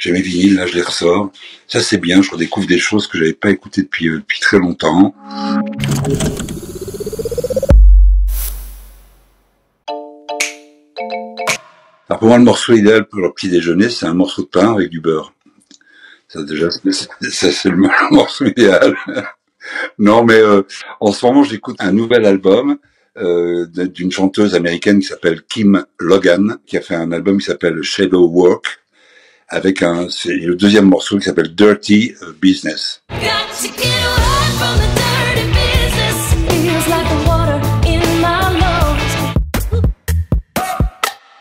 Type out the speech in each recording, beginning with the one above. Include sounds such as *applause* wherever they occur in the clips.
J'ai mes vinyles, là je les ressors. Ça c'est bien, je redécouvre des choses que j'avais pas écoutées depuis, euh, depuis très longtemps. Alors pour moi le morceau idéal pour le petit déjeuner, c'est un morceau de pain avec du beurre. Ça déjà, ça *laughs* c'est le *laughs* morceau idéal. non mais euh, en ce moment j'écoute un nouvel album euh, d'une chanteuse américaine qui s'appelle Kim Logan, qui a fait un album qui s'appelle Shadow Work, avec un, c'est le deuxième morceau qui s'appelle Dirty Business.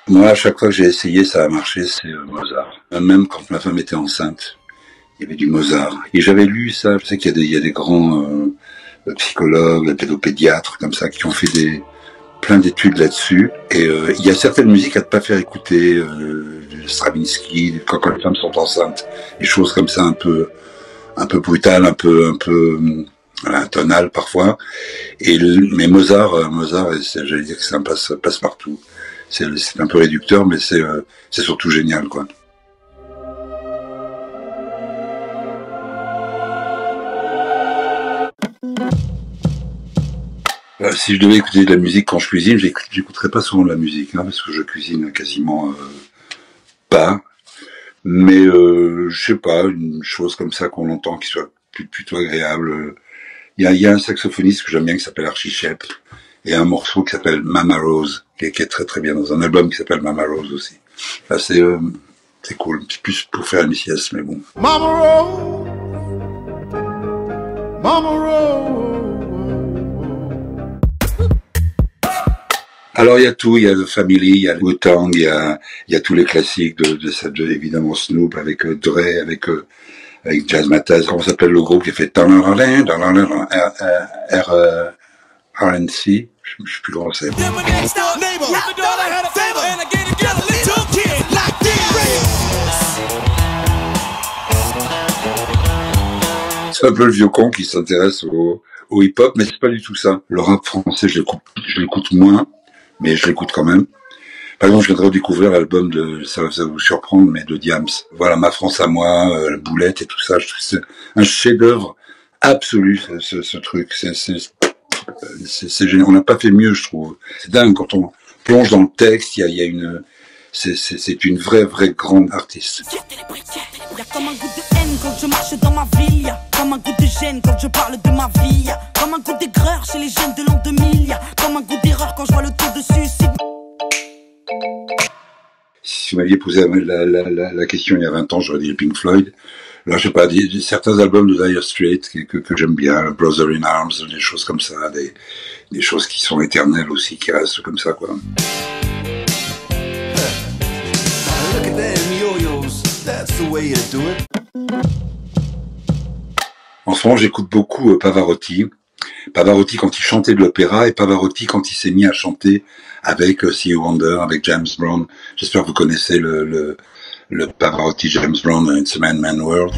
Moi, à chaque fois que j'ai essayé, ça a marché, c'est euh, Mozart. Même quand ma femme était enceinte, il y avait du Mozart. Et j'avais lu ça, je sais qu'il y a des, il y a des grands euh, psychologues, pédopédiatres comme ça, qui ont fait des plein d'études là-dessus. Et euh, il y a certaines musiques à ne pas faire écouter, euh, Stravinsky, quand, les femmes sont enceintes, des choses comme ça un peu un peu brutales, un peu un peu voilà, tonales parfois. Et mais Mozart, euh, Mozart, j'allais dire que c'est un passe partout c'est un peu réducteur, mais c'est euh, surtout génial, quoi. Euh, si je devais écouter de la musique quand je cuisine, j'écouterais pas souvent de la musique, hein, parce que je cuisine quasiment euh, pas. Mais euh, je sais pas, une chose comme ça qu'on entend qui soit plutôt agréable. Il y a, un saxophoniste que j'aime bien qui s'appelle Archie Shep, et un morceau qui s'appelle Mama Rose, qui est, très très bien dans un album qui s'appelle Mama Rose aussi. Là, c'est euh, c'est cool, c'est plus pour faire une sieste, mais bon. Mama Rose, Mama Rose. Alors il y a tout, il y a The Family, il y a le Tang, il y a, y a tous les classiques de, de cette évidemment Snoop avec euh, Dre, avec euh, avec Jazz Mattaz, comment s'appelle le groupe qui fait dans R, R, RNC, je, je suis plus grand c'est. C'est un peu le vieux con qui s'intéresse au, au hip-hop, mais c'est pas du tout ça. Le rap français, je l'écoute, je l'écoute moins, mais je l'écoute quand même. Par exemple, je viens de redécouvrir l'album de, ça va vous surprendre, mais de Diams. Voilà, Ma France à moi, euh, la boulette et tout ça. C'est un chef-d'œuvre absolu, ce, ce, ce truc. C'est génial. On n'a pas fait mieux, je trouve. C'est dingue quand on plonge dans le texte. Il y a, y a, une, c'est une vraie, vraie grande artiste. Comme un goût de haine quand je marche dans ma ville. Y a comme un goût de gêne quand je parle de ma vie. Y a comme un goût d'aigreur chez les jeunes de l'an 2000. Y a comme un goût d'erreur quand je vois le taux de suicide. Si vous m'aviez posé la, question il y a 20 ans, j'aurais dit Pink Floyd. Là, je sais pas, des, certains albums de Dire Straits que, que, j'aime bien, Brother in Arms, des choses comme ça, des choses qui sont éternelles aussi, qui restent comme ça, quoi. En ce moment, j'écoute beaucoup euh, Pavarotti. Pavarotti quand il chantait de l'opéra et Pavarotti quand il s'est mis à chanter avec euh, C.E. Wonder, avec James Brown. J'espère que vous connaissez le, le, le Pavarotti James Brown, It's a Man Man World.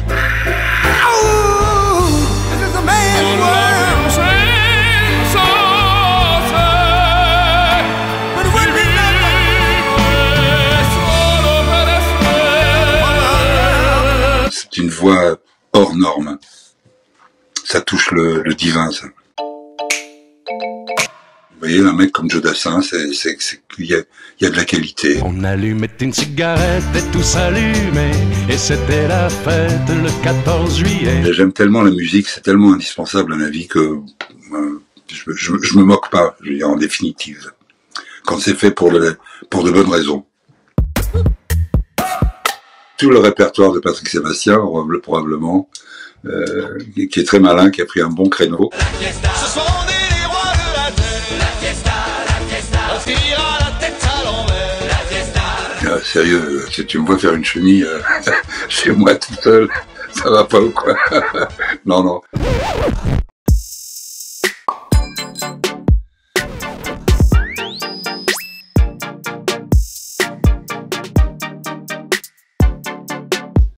Une voix hors norme. Ça touche le, le divin, ça. Vous voyez, un mec comme Joe Dassin, c'est, qu'il y a, il y a de la qualité. On allumait une cigarette et tout s'allumait, et c'était la fête le 14 juillet. J'aime tellement la musique, c'est tellement indispensable à ma vie que euh, je, je, je, me moque pas, je veux dire, en définitive. Quand c'est fait pour, le, pour de bonnes raisons. Tout le répertoire de Patrick Sébastien, probablement, euh, qui est très malin, qui a pris un bon créneau. Ah, sérieux, si tu me vois faire une chenille euh, *laughs* chez moi tout seul, ça va pas ou quoi? *laughs* Non, non.